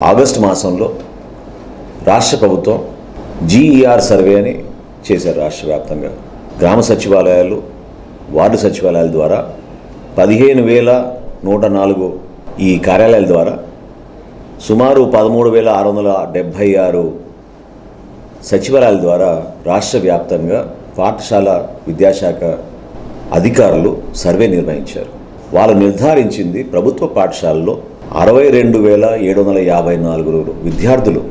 August మాసంలో రాష్ట్ర ప్రభుత్వం జీఈఆర్ సర్వే అని చేశారు రాష్ట్ర వ్యాప్తంగా. గ్రామ సచివాలయాలు వార్డు సచివాలయాల ద్వారా పదిహేను వేల నూట నాలుగు ఈ కార్యాలయాల ద్వారా సుమారు పదమూడు వేల ఆరు వందల డెబ్భై ఆరు సచివాలయాల ద్వారా రాష్ట్ర వ్యాప్తంగా పాఠశాల విద్యాశాఖ అధికారులు సర్వే నిర్వహించారు. వాళ్ళు నిర్ధారించింది ప్రభుత్వ పాఠశాలలో అరవై రెండు వేల ఏడు వందల యాభై నాలుగు విద్యార్థులు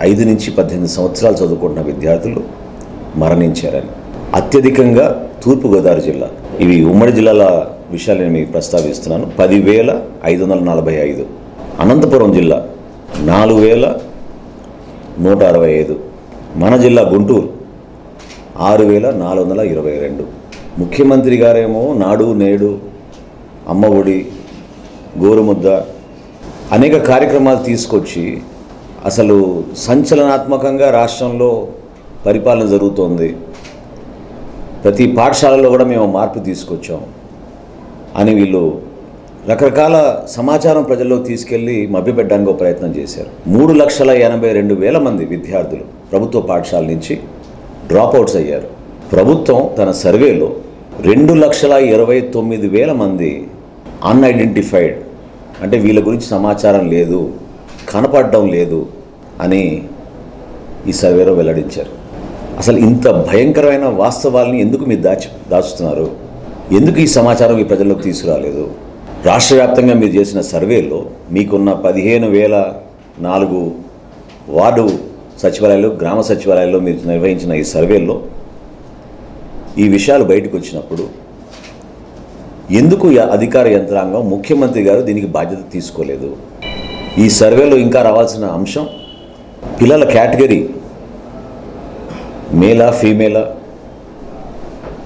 ఐదు నుంచి పద్దెనిమిది సంవత్సరాలు చదువుకుంటున్న విద్యార్థులు మరణించారని. అత్యధికంగా తూర్పుగోదావరి జిల్లా. ఇవి ఉమ్మడి జిల్లాల విషయాలు నేను మీకు ప్రస్తావిస్తున్నాను. పదివేల ఐదు వందల నలభై ఐదు. అనంతపురం జిల్లా నాలుగు వేల నూట అరవై ఐదు. మన జిల్లా గుంటూరు ఆరు వేల నాలుగు వందల ఇరవై రెండు. ముఖ్యమంత్రి గారేమో నాడు నేడు అమ్మ ఒడి గోరుముద్ద అనేక కార్యక్రమాలు తీసుకొచ్చి అసలు సంచలనాత్మకంగా రాష్ట్రంలో పరిపాలన జరుగుతోంది. ప్రతి పాఠశాలలో కూడా మేము మార్పు తీసుకొచ్చాం అని వీళ్ళు రకరకాల సమాచారం ప్రజల్లో తీసుకెళ్ళి మభ్యపెట్టడానికి ఒక ప్రయత్నం చేశారు. మూడు లక్షల ఎనభై రెండు వేల మంది విద్యార్థులు ప్రభుత్వ పాఠశాల నుంచి డ్రాప్అవుట్స్ అయ్యారు. ప్రభుత్వం తన సర్వేలో రెండు లక్షల ఇరవై తొమ్మిది వేల మంది అన్ఐడెంటిఫైడ్ అంటే వీళ్ళ గురించి సమాచారం లేదు కనపడడం లేదు అని ఈ సర్వేలో వెల్లడించారు. అసలు ఇంత భయంకరమైన వాస్తవాల్ని ఎందుకు మీరు దాచి దాచుతున్నారు? ఎందుకు ఈ సమాచారం ఈ ప్రజల్లోకి తీసుకురాలేదు? రాష్ట్ర వ్యాప్తంగా మీరు చేసిన సర్వేలో మీకున్న పదిహేను వేల నాలుగు వార్డు సచివాలయాలు గ్రామ సచివాలయాల్లో మీరు నిర్వహించిన ఈ సర్వేలో ఈ విషయాలు బయటకు వచ్చినప్పుడు ఎందుకు అధికార యంత్రాంగం ముఖ్యమంత్రి గారు దీనికి బాధ్యత తీసుకోలేదు? ఈ సర్వేలో ఇంకా రావాల్సిన అంశం పిల్లల కేటగిరీ మేలా ఫీమేలా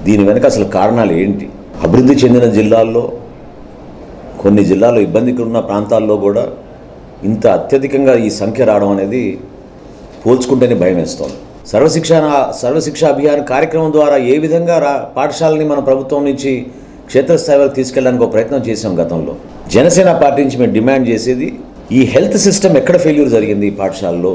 దీని వెనక అసలు కారణాలు ఏంటి? అభివృద్ధి చెందిన జిల్లాల్లో కొన్ని జిల్లాల్లో ఇబ్బందికి ఉన్న ప్రాంతాల్లో కూడా ఇంత అత్యధికంగా ఈ సంఖ్య రావడం అనేది పోల్చుకుంటేనే భయం వేస్తోంది. సర్వశిక్ష సర్వశిక్ష అభియాన్ కార్యక్రమం ద్వారా ఏ విధంగా రా పాఠశాలని మన ప్రభుత్వం నుంచి క్షేత్రస్థాయి వరకు తీసుకెళ్ళడానికి ఒక ప్రయత్నం చేశాం గతంలో. జనసేన పార్టీ నుంచి మేము డిమాండ్ చేసేది ఈ హెల్త్ సిస్టమ్ ఎక్కడ ఫెయిల్యూర్ జరిగింది ఈ పాఠశాలలో?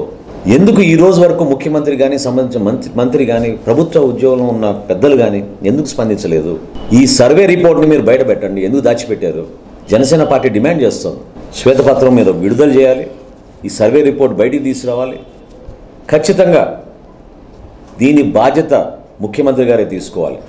ఎందుకు ఈ రోజు వరకు ముఖ్యమంత్రి కానీ సంబంధించిన మంత్రి మంత్రి కానీ ప్రభుత్వ ఉద్యోగంలో ఉన్న పెద్దలు కానీ ఎందుకు స్పందించలేదు? ఈ సర్వే రిపోర్ట్ని మీరు బయట పెట్టండి. ఎందుకు దాచిపెట్టారు? జనసేన పార్టీ డిమాండ్ చేస్తుంది. శ్వేతపత్రం మీద విడుదల చేయాలి. ఈ సర్వే రిపోర్ట్ బయటికి తీసుకురావాలి. ఖచ్చితంగా దీని బాధ్యత ముఖ్యమంత్రి గారే తీసుకోవాలి.